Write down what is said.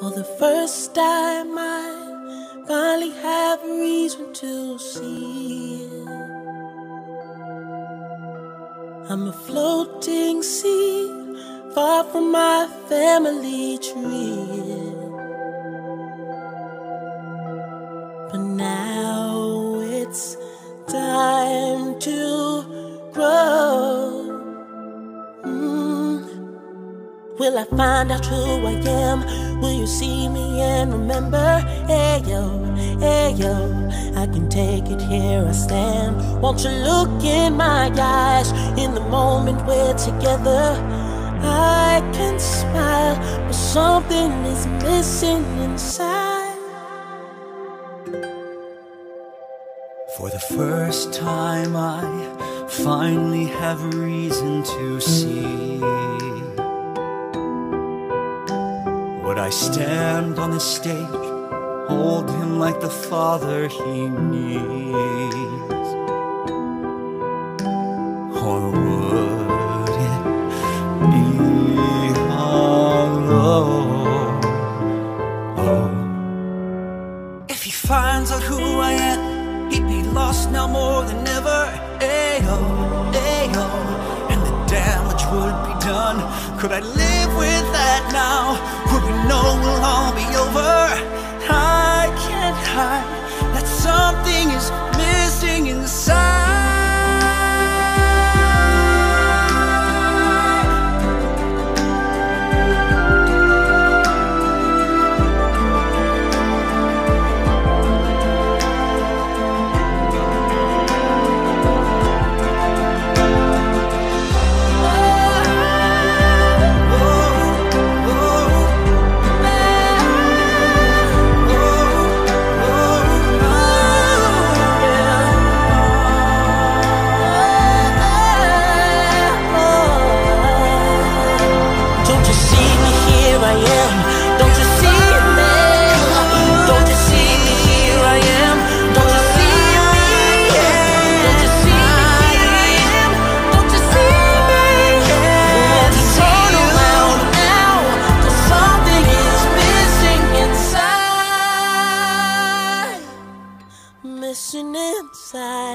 For the first time, I finally have a reason to see. I'm a floating seed, far from my family tree. Will I find out who I am? Will you see me and remember? Hey yo, hey yo, I can take it here I stand. Won't you look in my eyes in the moment we're together? I can smile, but something is missing inside. For the first time, I finally have reason to see. I stand on the stage, hold him like the father he needs? Or would it be hollow? Oh. If he finds out who I am, he'd be lost now more than ever. Ayo, ayo, would be done. Could I live with that now? Would we know we'll all be over? rushing inside.